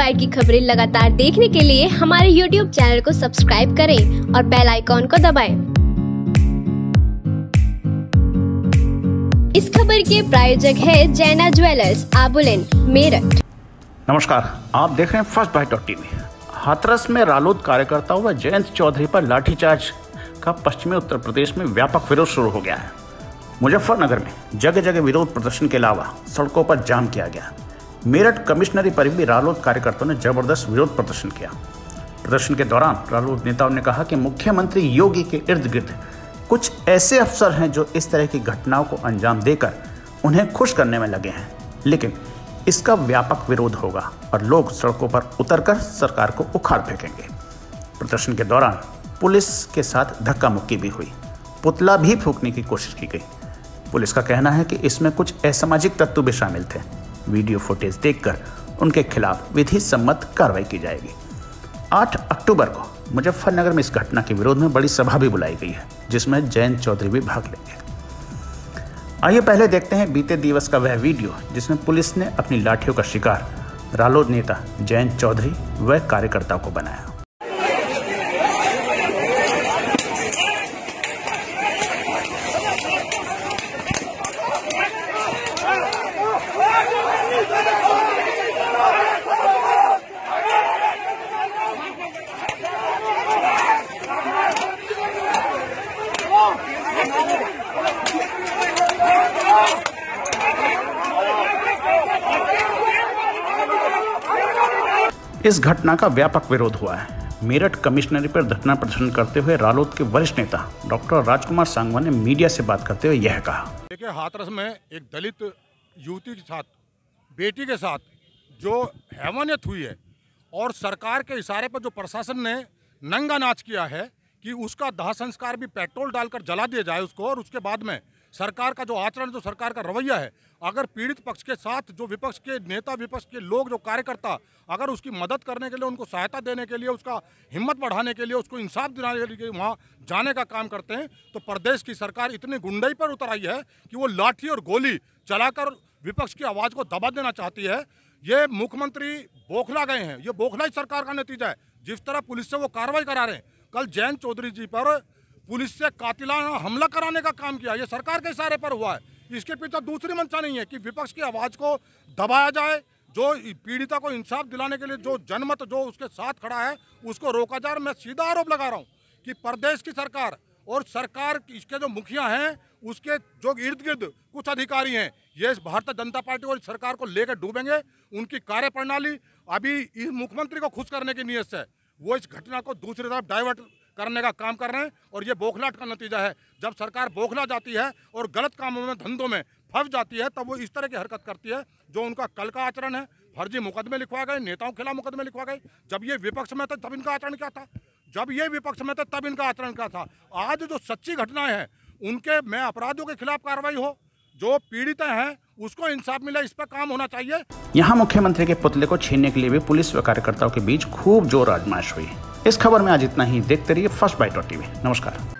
Bite की खबरें लगातार देखने के लिए हमारे यूट्यूब चैनल को सब्सक्राइब करें और बेल आइकॉन को दबाएँ। इस खबर के प्रायोजक है जैना ज्वेलर्स आबुलेन मेरठ। नमस्कार, आप देख रहे हैं first bite dot TV Hathras में रालोद कार्यकर्ता हुआ जयंत चौधरी पर लाठीचार्ज का पश्चिमी उत्तर प्रदेश में व्यापक विरोध शुरू हो गया है। मुजफ्फरनगर में जगह जगह विरोध प्रदर्शन के अलावा सड़कों पर जाम किया गया। मेरठ कमिश्नरी पर भी रालोद कार्यकर्ताओं ने ज़बरदस्त विरोध प्रदर्शन किया। प्रदर्शन के दौरान रालोद नेताओं ने कहा कि मुख्यमंत्री योगी के इर्द गिर्द कुछ ऐसे अफसर हैं जो इस तरह की घटनाओं को अंजाम देकर उन्हें खुश करने में लगे हैं। लेकिन इसका व्यापक विरोध होगा और लोग सड़कों पर उतरकर सरकार को उखाड़ फेंकेंगे। प्रदर्शन के दौरान पुलिस के साथ धक्का मुक्की भी हुई। पुतला भी फूकने की कोशिश की गई। पुलिस का कहना है कि इसमें कुछ असामाजिक तत्व भी शामिल थे। वीडियो फुटेज देखकर उनके खिलाफ विधि सम्मत कार्रवाई की जाएगी। 8 अक्टूबर को मुजफ्फरनगर में इस घटना के विरोध में बड़ी सभा भी बुलाई गई है, जिसमें जयंत चौधरी भी भाग लेंगे। आइए पहले देखते हैं बीते दिवस का वह वीडियो, जिसमें पुलिस ने अपनी लाठियों का शिकार रालोद नेता जयंत चौधरी व कार्यकर्ताओं को बनाया। इस घटना का व्यापक विरोध हुआ है। मेरठ कमिश्नरी पर धरना प्रदर्शन करते हुए रालोद के वरिष्ठ नेता डॉक्टर राजकुमार सांगवा ने मीडिया से बात करते हुए यह कहा। देखिए, हाथरस में एक दलित युवती के साथ बेटी के साथ जो हैवानियत हुई है और सरकार के इशारे पर जो प्रशासन ने नंगा नाच किया है कि उसका दाह संस्कार भी पेट्रोल डालकर जला दिया जाए उसको और उसके बाद में सरकार का जो आचरण जो सरकार का रवैया है, अगर पीड़ित पक्ष के साथ, जो विपक्ष के नेता, विपक्ष के लोग, जो कार्यकर्ता, अगर उसकी मदद करने के लिए, उनको सहायता देने के लिए, उसका हिम्मत बढ़ाने के लिए, उसको इंसाफ दिलाने के लिए वहाँ जाने का काम करते हैं तो प्रदेश की सरकार इतनी गुंडई पर उतर आई है कि वो लाठी और गोली चलाकर विपक्ष की आवाज़ को दबा देना चाहती है। ये मुख्यमंत्री बोखला गए हैं। ये बोखला ही सरकार का नतीजा है। जिस तरह पुलिस से वो कार्रवाई करा रहे हैं। कल जयंत चौधरी जी पर पुलिस से कातिलाना हमला कराने का काम किया। ये सरकार के इशारे पर हुआ है। इसके पीछे दूसरी मंशा नहीं है कि विपक्ष की आवाज़ को दबाया जाए। जो पीड़िता को इंसाफ दिलाने के लिए जो जनमत जो उसके साथ खड़ा है, उसको रोका जाए। मैं सीधा आरोप लगा रहा हूँ कि प्रदेश की सरकार और सरकार इसके जो मुखिया हैं, उसके जो इर्द गिर्द कुछ अधिकारी हैं, ये भारतीय जनता पार्टी और सरकार को लेकर डूबेंगे। उनकी कार्यप्रणाली अभी इस मुख्यमंत्री को खुश करने की नीयत से, वो इस घटना को दूसरी तरफ़ डाइवर्ट करने का काम कर रहे हैं और ये बोखलाट का नतीजा है। जब सरकार बोखला जाती है और गलत कामों में, धंधों में फंस जाती है, तब वो इस तरह की हरकत करती है, जो उनका कल का आचरण है। फर्जी मुकदमे लिखवा गए, नेताओं के खिलाफ मुकदमे लिखवा गए। जब ये विपक्ष में था, तब इनका आचरण क्या था? जब ये विपक्ष में था, तब इनका आचरण क्या था? आज जो सच्ची घटनाएँ हैं, उनके में अपराधियों के खिलाफ कार्रवाई हो, जो पीड़ित हैं, उसको इंसाफ मिला, इस पर काम होना चाहिए। यहाँ मुख्यमंत्री के पुतले को छीनने के लिए भी पुलिस व कार्यकर्ताओं के बीच खूब ज़ोर आजमाइश हुई। इस खबर में आज इतना ही। देखते रहिए फ़र्स्ट बाइट टीवी नमस्कार।